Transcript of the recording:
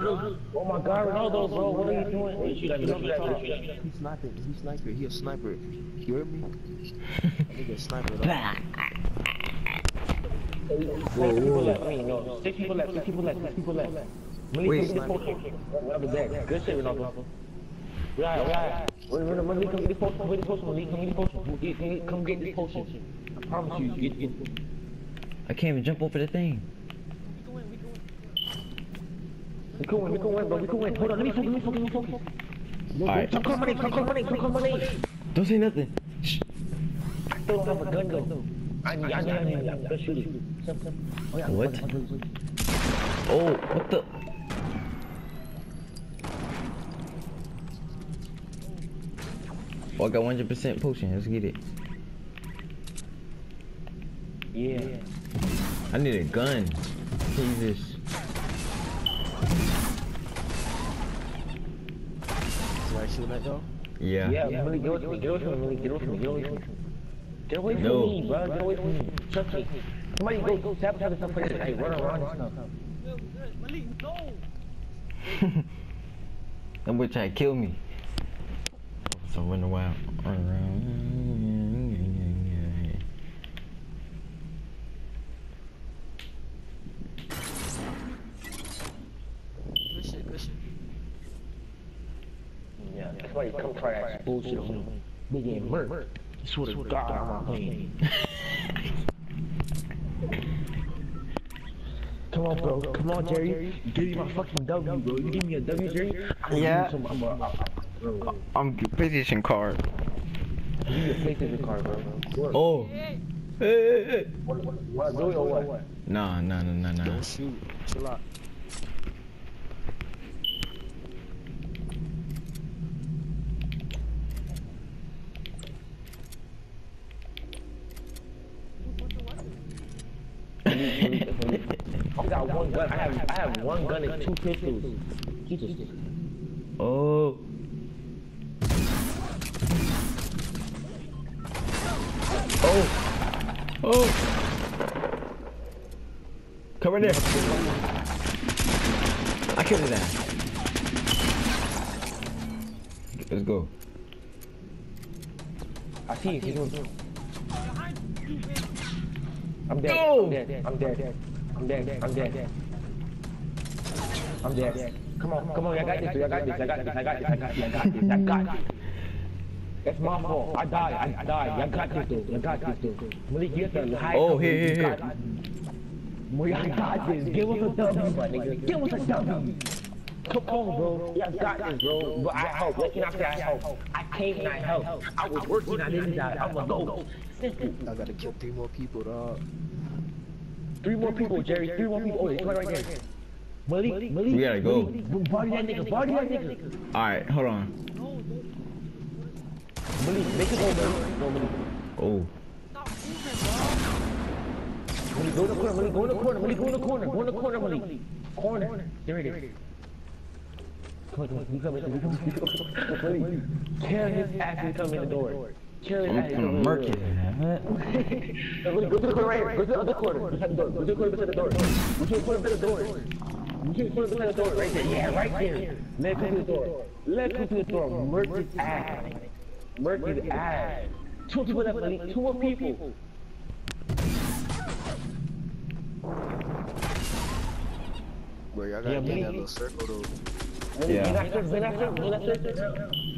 Oh my God, Ronaldo, bro, what are you doing? Hey, shoot at me, shoot at me, shoot at me. He's sniping. He's sniper. He a sniper. You heard me? Nigga a sniper. dog. Six people left, I mean, no, six people left, six people left, six people left. Malik, Wait. come get this potion. Good shit, Ronaldo. Right, right. Wait, wait, Malik, come get this potion, come get this potion, come get this potion. Get- get- Come get this potion. I promise you, get, get. I can't even jump over the thing. We can win, we can win, bro, we can win. Hold on, let me focus, let me focus, let me focus. Alright. Don't call my name, don't call my name, don't call my name. Don't say nothing. Shh. I still don't have a gun though. I need, I need, I need, I'm gonna shoot it. What? Oh, what the? Oh, I got 100% potion. Let's get it. Yeah. I need a gun. Jesus. Is that shooting at y'all? Yeah. Yeah, Millie, get away from me, get away from me, Millie, get away from me, get away from me. Get away from No. me, bro, get away from me. Trust me. Somebody go, go sabotage this place and hey, run around and stuff. That boy trying to kill me. So run around. Around. Good shit. Good shit. Yeah, that's why you come try that bullshit on me. They getting murked. I swear to God, I'm not playing. Come on, bro. Come on, Jerry. Give me my fucking W, bro. You give me a W, Jerry. Yeah. some. I'm gonna. Bro, I'm PlayStation card. give me a PlayStation card, bro. Oh. Hey, hey, hey. What, what, what, do it or what? Nah, nah, nah, nah, nah. Don't shoot. Chill out. I got one gun. I have I have one gun and two pistols. Jesus. Oh. Oh. Oh. Come right there. I killed his ass. Let's go. I see you. He's. I'm dead. No! I'm dead. I'm dead. I'm dead. I'm dead. I'm dead. I'm dead. I'm dead. Come on, come on. I got this. I got this. I got this. I got this. I got this. I got this. I got this. That's my fault. I died. I died. I got this though. I got this though. Malik, you have to hide. Oh, here, here, here. Boy, I got this. Give us a W, my nigga. Give us a W. Come on, bro. Yeah, I got this, bro. But I help. Let me not say I help. I came and I helped. I was working. I didn't die. I'm a go. I gotta kill three more people, dog. Three more people, Jerry. Three more people. Oh, it's right there. Malik, Malik. We gotta go. Body that nigga. Body that nigga. Alright, hold on. Malik, make it go, Malik. No, Malik. Oh. Malik, go in the corner. Malik, go in the corner. Malik, go in the corner. Go in the corner, Malik. Corner. There it is. Come on, come on. You come in. You come in. Come in. Malik, Carry his ass and come in the door. Carry I'm gonna and murk come it. in the go to the corner right here. Go to the other corner. Beside the door. Go to the corner beside the door. Go to the corner beside the door. Go to the corner beside the door. Right there. Yeah, right there. Let's go to the door. Let's go to the door. Murk his ass. Murk his ass. Two people left, Malik. Two more people. Bro, y'all gotta Yeah, get in that little circle though. When Yeah. When I search, when I search, when I search.